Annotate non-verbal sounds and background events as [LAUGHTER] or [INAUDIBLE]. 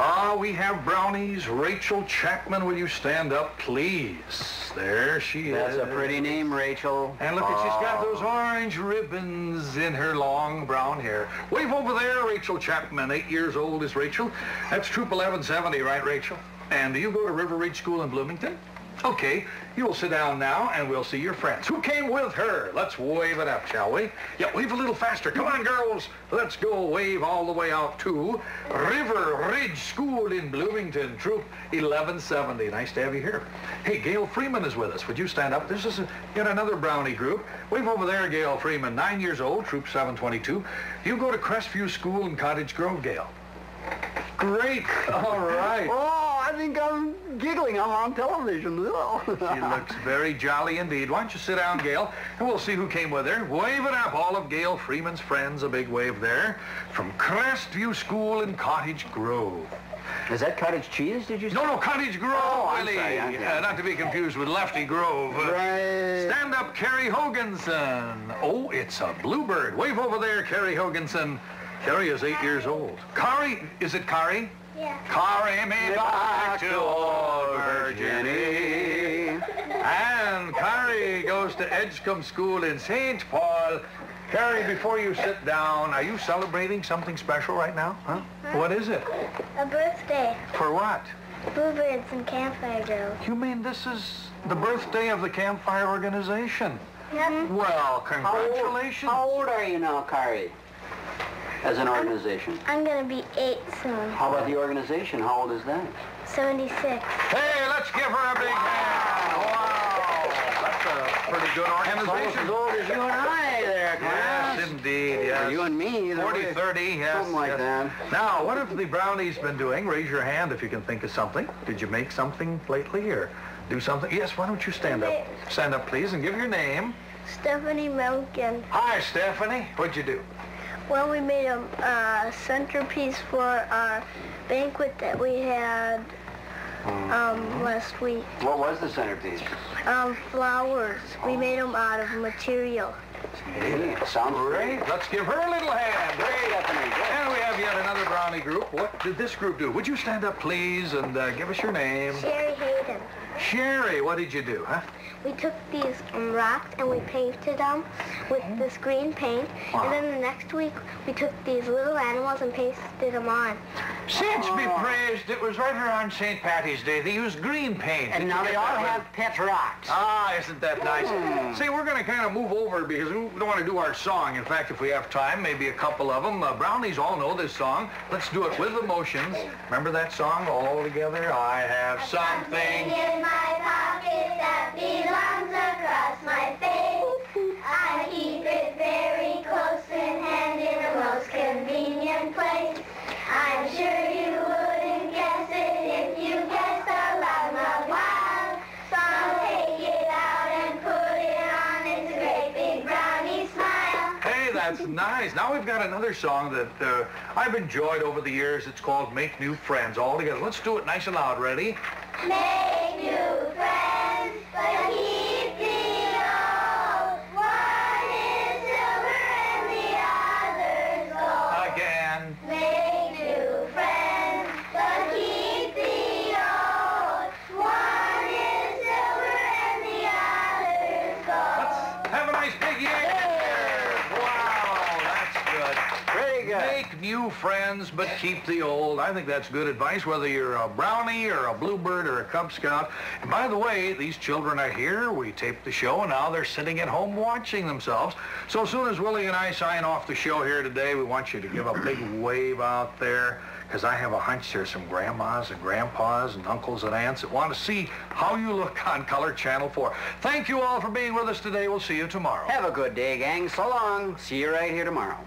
Ah, we have brownies. Rachel Chapman, will you stand up, please? There she That's is. That's a pretty name, Rachel. And look, at she's got Oh. those orange ribbons in her long brown hair. Wave over there, Rachel Chapman. Eight years old is Rachel. That's Troop 1170, right, Rachel? And do you go to River Ridge School in Bloomington? Okay, you'll sit down now and we'll see your friends. Who came with her? Let's wave it up, shall we? Yeah, wave a little faster. Come on, girls. Let's go wave all the way out to River Ridge School in Bloomington, Troop 1170. Nice to have you here. Hey, Gail Freeman is with us. Would you stand up? This is a, yet another Brownie group. Wave over there, Gail Freeman, nine years old, Troop 722. You go to Crestview School in Cottage Grove, Gail. Great. All right. Oh, think I'm giggling. I'm on television. She looks very jolly indeed. Why don't you sit down, Gail, and we'll see who came with her. Wave it up, all of Gail Freeman's friends, a big wave there, from Crestview School in Cottage Grove. Is that cottage cheese, did you say? No, no, Cottage Grove, Oh, Willie. sorry, I'm- Uh, not to be confused with Lefty Grove. Uh, Right. Stand up, Carrie Hoganson. Oh, it's a bluebird. Wave over there, Carrie Hoganson. Carrie is eight years old. Kari, is it Kari? Yeah. Carry me back to old Virginia. And Carrie goes to Edgcumbe School in St. Paul. Carrie, before you sit down, are you celebrating something special right now? Huh? What is it? A birthday. For what? Bluebirds and campfire drills. You mean this is the birthday of the Campfire Organization? Yep. Well, How old, congratulations. how old are you now, Kari? As an organization. I'm gonna be eight soon. How about the organization? How old is that? 76. Hey, let's give her a big hand. Wow. That's a pretty good organization. Almost organization. as old as you and I there, class. Yes, indeed, Or yes. You and me. either 40, way. 30, yes. Something like yes. that. Now, what have the brownies been doing? Raise your hand if you can think of something. Did you make something lately or do something? Yes, why don't you stand up? Stand up, please, and give your name. Stephanie Milken. Hi, Stephanie. What'd you do? Well, we made a uh, centerpiece for our banquet that we had um, last week. What was the centerpiece? Um, flowers. We made them out of material. Hey, sounds Great. great. Let's give her a little hand. Great. Stephanie, good. And we have yet another brownie group. What did this group do? Would you stand up, please, and uh, give us your name? Sherry Hayden. Sherry, what did you do, huh? We took these um, rocks and we painted them with this green paint. And then the next week, we took these little animals and pasted them on. Saints be praised, it was right around St. Patty's Day. They used green paint. And Did now they all that have pet rocks. Ah, isn't that nice? See, we're going to kind of move over because we don't want to do our song. In fact, if we have time, maybe a couple of them. Uh, brownies all know this song. Let's do it with emotions. Remember that song, All Together? I have something. I'm sure you wouldn't guess it if you guessed aloud not wild. So take it out and put it on. It's a great big brownie smile. Hey, that's nice. Now we've got another song that uh, I've enjoyed over the years. It's called Make New Friends All Together. Let's do it nice and loud. Ready? Make new Make new friends, but keep the old. I think that's good advice, whether you're a brownie or a bluebird or a Cub Scout. And by the way, these children are here. We taped the show, and now they're sitting at home watching themselves. So as soon as Willie and I sign off the show here today, we want you to give a big wave out there, because I have a hunch there's some grandmas and grandpas and uncles and aunts that want to see how you look [LAUGHS] on Color Channel 4. Thank you all for being with us today. We'll see you tomorrow. Have a good day, gang. So long. See you right here tomorrow.